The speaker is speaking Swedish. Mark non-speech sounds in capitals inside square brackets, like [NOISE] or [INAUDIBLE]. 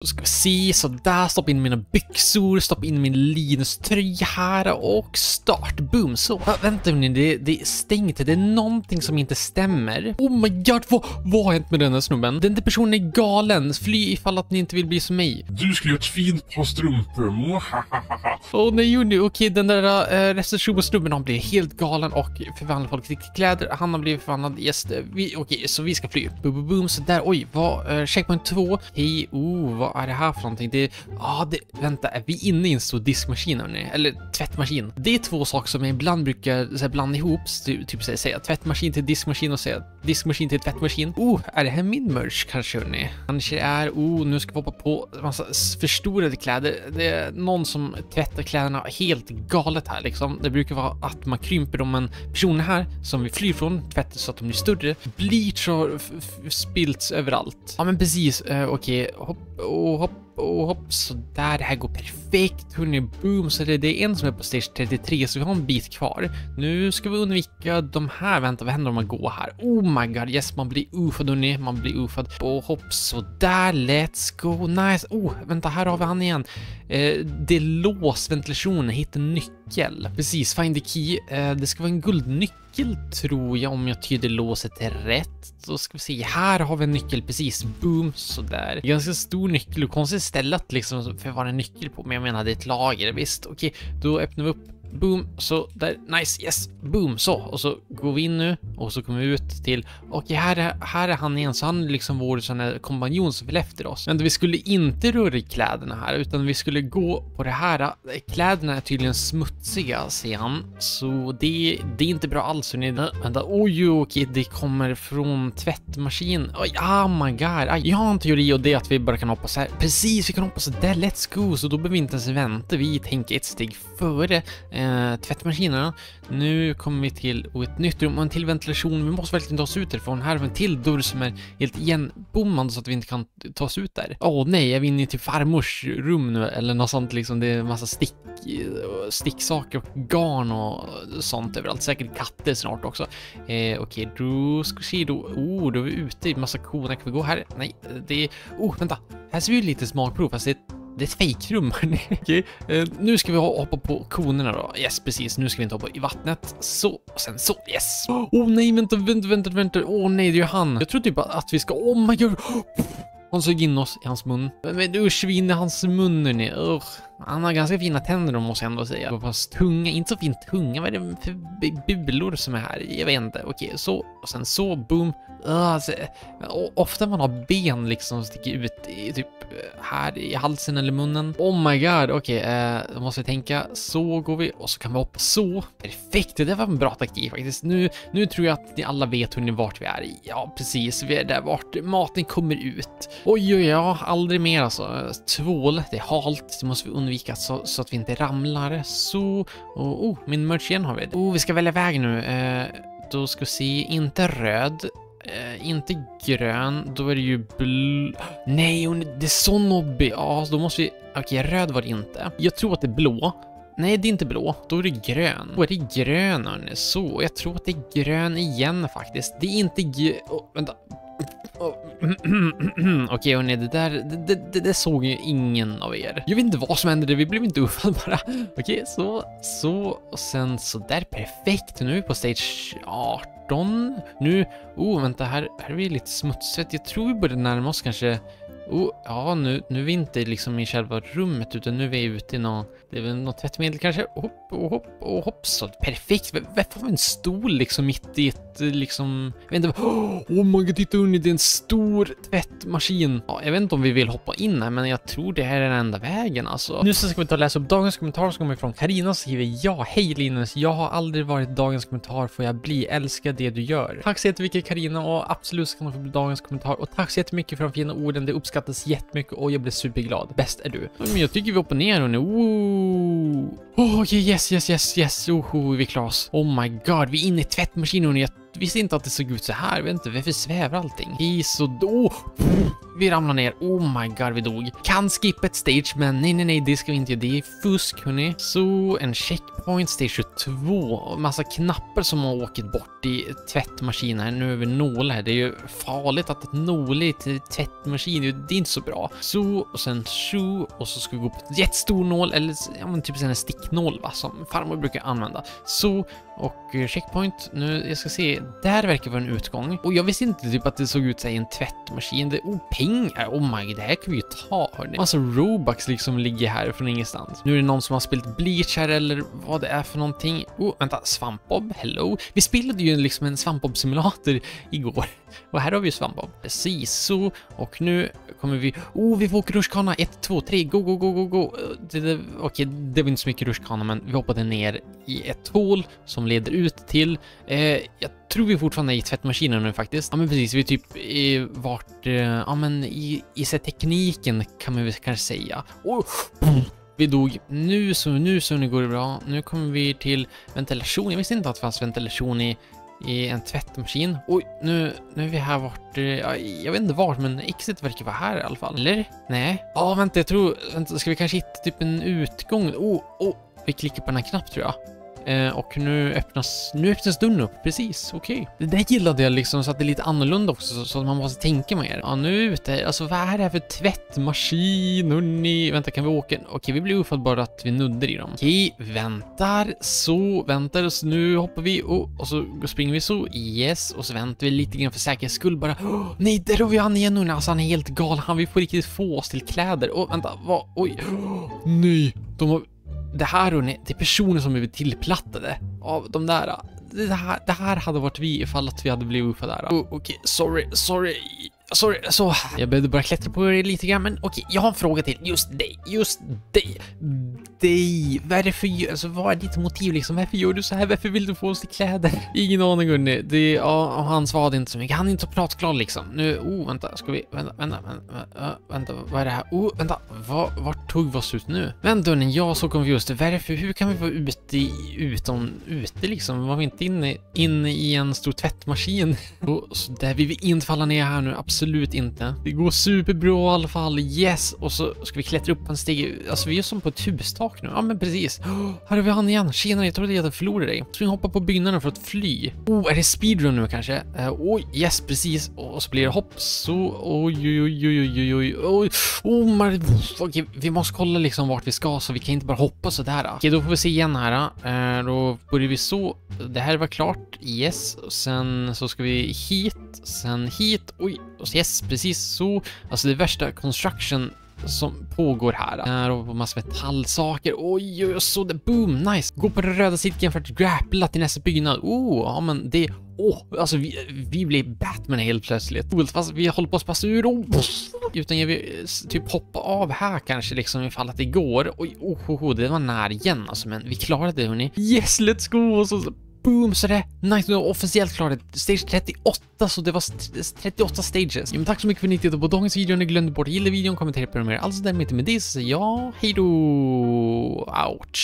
Då ska vi se, så där stoppa in mina byxor, stoppa in min linuströja här och start. Boom, så. Ah, vänta nu, det, det är stängt. Det är någonting som inte stämmer. Oh my god, vad, vad har hänt med den här snubben? Den där personen är galen. Fly ifall att ni inte vill bli som mig. Du skulle göra ett fint par strumpor. Åh nej, Juni, okej, den där uh, recensionssnubben han blir helt galen och förvandlar folk till kläder. Han har blivit förvandlad. Yes, vi, okej, så vi ska fly. Boom, boom, boom, så där. Oj, vad, uh, checkpoint 2. Hej, oh, vad är det här för någonting? Det, ja, det, vänta, är vi inne i en stor diskmaskin hörni? Eller tvättmaskin? Det är två saker som jag ibland brukar så här, blanda ihop, typ, så här, säga tvättmaskin till diskmaskin och säga diskmaskin till tvättmaskin. Oh, är det här min merch kanske hörni? Kanske det är, oh, nu ska vi hoppa på massa förstorade kläder. Det är någon som tvättar kläderna helt galet här liksom. Det brukar vara att man krymper dem, men personen här som vi flyr från tvättar så att de blir större. Bleach har f- spillts överallt. Ja, men precis. Uh, Okej, hopp och hopp och hopp. sådär, det här går perfekt. Hörni, boom. Så det, det är en som är på stage 33, så vi har en bit kvar. Nu ska vi undvika de här. Vänta, vad händer om man går här? Oh my god, yes, man blir ufad hörni. Man blir ufad. Och hopp, sådär, let's go. Nice. Oh, vänta, här har vi han igen. Eh, det är låsventilationen, hitta nyckel. Precis, find the key. Eh, det ska vara en guldnyckel tror jag om jag tyder låset rätt. Då ska vi se, här har vi en nyckel precis. Boom, sådär. Ganska stor nyckel och konstigt stället liksom för vad en nyckel på, men jag menar det är ett lager. Visst, okej, då öppnar vi upp Boom, så där, nice, yes, boom, så. Och så går vi in nu och så kommer vi ut till, okej, här, är, här är han igen, så han är liksom vår sån här kompanjon som följer efter oss. Men vi skulle inte röra i kläderna här, utan vi skulle gå på det här. Kläderna är tydligen smutsiga, ser han. Så det, det är inte bra alls. Hörni. Vänta, oj, okej, det kommer från tvättmaskin. Oj, oh my god. Aj, jag har en teori och det är att vi bara kan hoppa så här. Precis, vi kan hoppa så där, let's go. Så då behöver vi inte ens vänta. Vi tänker ett steg före eh, tvättmaskinerna. Nu kommer vi till ett nytt rum och en till ventilation. Vi måste verkligen ta oss ut därifrån. Här har vi en till dörr som är helt igenbommad så att vi inte kan ta oss ut där. Åh nej, är vi inne till typ farmors rum nu eller något sånt liksom? Det är en massa stick, eh, sticksaker och garn och sånt överallt. Säkert katter snart också. Eh, Okej, okay, då ska vi se då. Oh, då är vi ute i massa koner. Kan vi gå här? Nej, det är... Oh, vänta. Här ser vi lite smakprov fast det är det är ett fejkrum [LAUGHS] hörni. Okej, eh, nu ska vi hoppa på konerna då. Yes, precis. Nu ska vi inte hoppa i vattnet. Så, och sen så. Yes. Åh oh, nej, vänta, vänta, vänta, vänta. Åh oh, nej, det är ju han. Jag tror typ att vi ska... Oh my god. [GASPS] Han sög in oss i hans mun. Men usch, vi in i hans mun hörni. Ugh. Han har ganska fina tänder måste jag ändå säga. Fast tunga, inte så fin tunga. Vad är det för bulor som är här? Jag vet inte. Okej, så. Och sen så, boom. Uh, alltså, ofta man har ben liksom som sticker ut i typ här i halsen eller munnen. Oh my god, okej, okay, eh, då måste vi tänka. Så går vi och så kan vi hoppa så. Perfekt, det där var en bra taktik faktiskt. Nu, nu tror jag att ni alla vet hur ni vart vi är. Ja, precis, vi är där vart maten kommer ut. Oj, oj, ja, aldrig mer alltså. Tvål, det är halt, det måste vi undvika så, så att vi inte ramlar. Så, och oh, min merch igen har vi. Oh, vi ska välja väg nu. Eh, då ska vi se, inte röd. Eh, inte grön, då är det ju bl... Nej, det är så nobbig. Ja, då måste vi... Okej, röd var det inte. Jag tror att det är blå. Nej, det är inte blå. Då är det grön. Då är det grön, hörni. Så, jag tror att det är grön igen faktiskt. Det är inte grön... Oh, vänta. Oh. [CLEARS THROAT] Okej okay, hörni, det där, det, det, det, såg ju ingen av er. Jag vet inte vad som hände, vi blev inte uffade bara. Okej, okay, så, så, och sen så där, perfekt. Nu är vi på stage 18. Nu, oh vänta, här, här är vi lite smutsigt. Jag tror vi börjar närma oss kanske Oh, ja, nu, nu är vi inte liksom i själva rummet utan nu är vi ute i någon, det är väl något tvättmedel kanske. Oh, oh, oh, hopp och hopp och hopp så perfekt. Varför har vi en stol liksom mitt i ett liksom, jag vet inte. [GASPS] Oh my god, titta under! det är en stor tvättmaskin. Ja, jag vet inte om vi vill hoppa in här, men jag tror det här är den enda vägen alltså. Nu så ska vi ta och läsa upp dagens kommentar som kommer från Karina som skriver ja, hej Linus, jag har aldrig varit dagens kommentar, får jag bli, älskar det du gör. Tack så jättemycket Karina och absolut ska man få bli dagens kommentar och tack så jättemycket för de fina orden, det uppskattar uppskattas jättemycket och jag blir superglad. Bäst är du. Men jag tycker vi hoppar ner hörni. Oh, okej, yes, yes, yes, yes. Oh, vi klarar oss. Oh my god, vi är inne i tvättmaskinen hörni visste inte att det såg ut så här. Jag vet inte, varför svävar allting? I så då... Oh! Vi ramlar ner. Oh my god, vi dog. Kan skippa ett stage, men nej, nej, nej, det ska vi inte göra. Det är fusk, hörni. Så, en checkpoint, stage 22. Massa knappar som har åkt bort i tvättmaskinen. Här. Nu är vi nålar här. Det är ju farligt att ett nål i tvättmaskin, det är inte så bra. Så, och sen tjo, och så ska vi gå på ett jättestor nål, eller ja, men typ en sticknål, va, som farmor brukar använda. Så, och checkpoint, nu, jag ska se, där verkar vara en utgång. Och jag visste inte typ att det såg ut som en tvättmaskin. Det, oh, pengar! Oh my god, det här kan vi ju ta hörni. Massa Robux liksom ligger här från ingenstans. Nu är det någon som har spelat Bleach här eller vad det är för någonting. Oh, vänta, Svampbob, hello. Vi spelade ju liksom en Svampbob-simulator igår. [LAUGHS] Och här har vi ju Svampbob. Precis så. Och nu kommer vi... Oh, vi får åka rutschkana. 1, 2, 3, go, go, go, go, go. Okej, okay, okej, det var inte så mycket rutschkana, men vi hoppade ner i ett hål som leder ut till... Eh, jag tror vi fortfarande är i tvättmaskinen nu faktiskt. Ja, men precis. Vi är typ i vart... Eh, ja, men i, i så tekniken kan man väl kanske säga. Oh, vi dog. Nu så, nu så, nu går det bra. Nu kommer vi till ventilation. Jag visste inte att det fanns ventilation i i en tvättmaskin. Oj, nu, nu är vi här vart... Eh, ja, jag vet inte vart, men exit verkar vara här i alla fall. Eller? Nej. Ja, oh, vänta, jag tror... Vänta, ska vi kanske hitta typ en utgång? Oh, oh, vi klickar på den här knappen tror jag. Eh, och nu öppnas, nu öppnas dörren upp, precis, okej. Okay. Det där gillade jag liksom, så att det är lite annorlunda också, så, så att man måste tänka mer. Ja, nu är vi ute, alltså vad är det här för tvättmaskin, hörni? Vänta, kan vi åka? Okej, okay, vi blir ofattbara bara att vi nuddar i dem. Okej, okay, väntar, så, väntar, så nu hoppar vi, och, och så springer vi så, yes, och så väntar vi lite grann för säkerhets skull bara. Oh, nej, där har vi han igen nu, alltså han är helt galen, han vill på riktigt få oss till kläder. Och vänta, vad, oj, oh, nej, de har det här hörni, det är personer som blivit tillplattade av de där. Det här, det här hade varit vi ifall att vi hade blivit uffa där. Okej, okay. sorry, sorry. Sorry, så. Jag behövde bara klättra på det lite grann, men okej, jag har en fråga till just dig, just dig, dig. Vad är det för, alltså vad är ditt motiv liksom? Varför gör du så här? Varför vill du få oss till kläder? Ingen aning Gunni. Det, ja, han svarade inte så mycket. Han är inte så pratklar liksom. Nu, oh, vänta, ska vi, vänta, vänta, vänta, vänta, vad är det här? Oh, vänta, var, vart tog vi oss ut nu? Vänta Gunni, jag så confused. Varför, hur kan vi vara ute, utom, ute liksom? Var vi inte inne, inne i en stor tvättmaskin? [LAUGHS] Oh, så där vill vi inte falla ner här nu, absolut inte. Det går superbra i alla fall. Yes! Och så ska vi klättra upp på en steg. Alltså vi är som på ett hustak nu. Ja men precis. Oh, här har vi han igen. Tjenare, jag trodde jag hade förlorat dig. Så vi hoppar på byggnaden för att fly. Oh, är det speedrun nu kanske? Uh, oj, oh, yes precis. Och så blir det hopp. Så, oj, oj, oj, oj, oj, oj, oj. Oh, man, okej, vi måste kolla liksom vart vi ska så vi kan inte bara hoppa sådär. Okej, då får vi se igen här. Uh, då börjar vi så. Det här var klart. Yes. Och sen så ska vi hit. Sen hit. Oj, och så Yes, precis så. Alltså det värsta construction som pågår här. Här och massa metallsaker. Oj, oj, så det boom, nice. Gå på den röda cirkeln för att grappla till nästa byggnad. Oh, ja men det... Åh, oh, alltså vi, vi blir Batman helt plötsligt. Coolt, fast vi håller på att spassa ur. Oh, utan jag vill eh, typ hoppa av här kanske liksom ifall att det går. Oj, oh, oh, oh, det var när igen alltså, men vi klarade det hörni. Yes, let's go! Och så boom, så det nice, nu är officiellt klart stage 38, så det var 38 stages. Ja, men tack så mycket för att ni tittade på dagens video, ni glömde bort att gilla videon, kommentera på mer, alltså därmed med det så säger jag hejdå, ouch.